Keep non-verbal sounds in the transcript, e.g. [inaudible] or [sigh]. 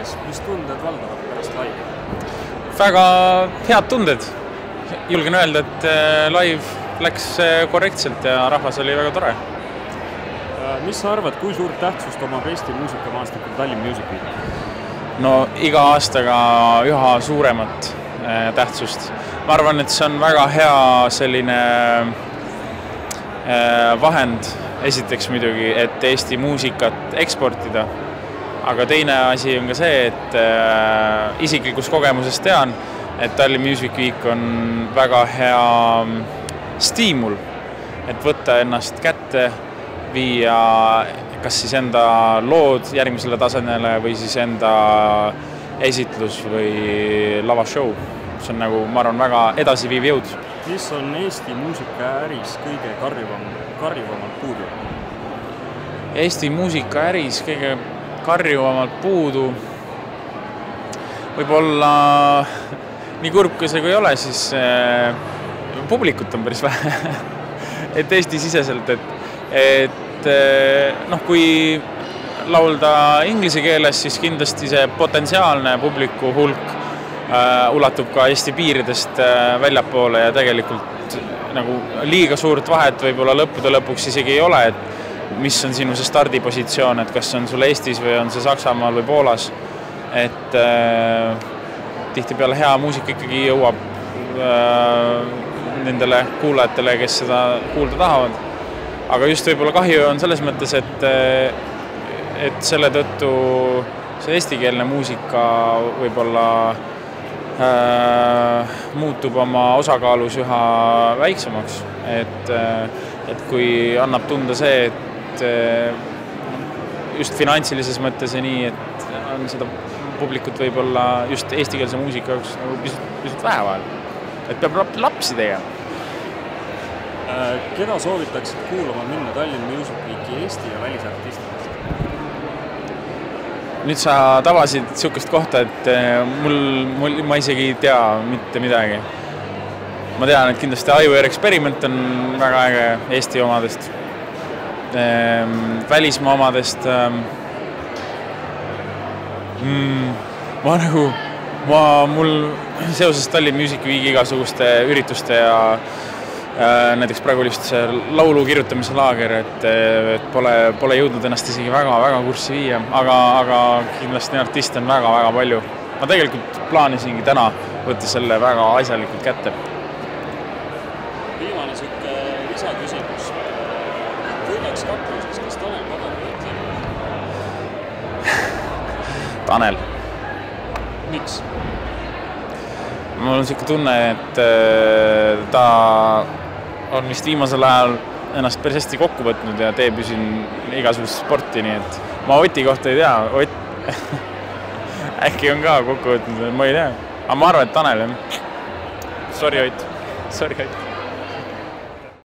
Rakveres, mis tunded valdavad pärast laivi? väga head tunded. julgen öelda, et äh, live läks äh, korrektselt ja rahvas oli väga tore. mis sa arvad, kui suurt tähtsust omab Eesti muusikamaastikul Tallinn Music Week? no iga aastaga üha suuremat tähtsust. ma arvan, et see on väga hea selline vahend esiteks muidugi, et Eesti muusikat eksportida, aga teine asi on ka see, et äh, isiklikust kogemusest tean, et Tallinn Music Week on väga hea mm, stiimul, et võtta ennast kätte, viia kas siis enda lood järgmisele tasemele või siis enda esitlus või lavashow. see on nagu, ma arvan, väga edasiviiv jõud mis on Eesti muusikaäris kõige karjuvam, karjuvamalt puudu? Eesti muusikaäris kõige karjuvamalt puudu. Võib-olla [laughs] nii kurb, kui see ka ei ole, siis äh, publikut on päris [laughs] vähe. Et Eesti-siseselt, et, et äh, noh, kui laulda inglise keeles, siis kindlasti see potentsiaalne publiku hulk Äh, ulatub ka Eesti piiridest äh, väljapoole ja tegelikult nagu liiga suurt vahet võib-olla lõppude lõpuks isegi ei ole, et mis on sinu see stardipositsioon, et kas see on sul Eestis või on see Saksamaal või Poolas. et äh, tihtipeale hea muusika ikkagi jõuab äh, nendele kuulajatele, kes seda kuulda tahavad. aga just võib-olla kahju on selles mõttes, et, äh, et selle tõttu see eestikeelne muusika võib-olla Äh, muutub oma osakaalus üha väiksemaks, et, äh, et kui annab tunda see, et äh, just finantsilises mõttes ja nii, et on seda publikut võib-olla just eestikeelse muusika jaoks nagu pisut, pisut vähe vahel. et peab lapsi tegema. keda soovitaksid kuulama minna Tallinn Music Weeki Eesti ja välisartistidest? nüüd sa tabasid niisugust kohta, et eh, mul, mul, ma isegi ei tea mitte midagi. ma tean, et kindlasti Aivar Experiment on väga äge Eesti omadest välismaa omadest ehm,. Mm, ma nagu, ma, mul seoses Tallinn Music Weeki igasuguste ürituste ja Äh, näiteks praegu oli just see laulu kirjutamise laager, et, et pole, pole jõudnud ennast isegi väga-väga kurssi viia, aga, aga kindlasti artiste on väga-väga palju. ma tegelikult plaanisingi täna võtta selle väga asjalikult kätte. viimane sihuke lisaküsimus. Kui läks kakluseks, kas Tanel Padar või Hitler? Tanel. miks? mul on niisugune tunne, et äh, ta on vist viimasel ajal ennast päris hästi kokku võtnud ja teeb ju siin igasugust sporti, nii et ma Oti kohta ei tea, Ott [laughs] äkki on ka kokku võtnud, ma ei tea. aga ma arvan, et Tanel jah. Sorry, Ott. Sorry, Ott.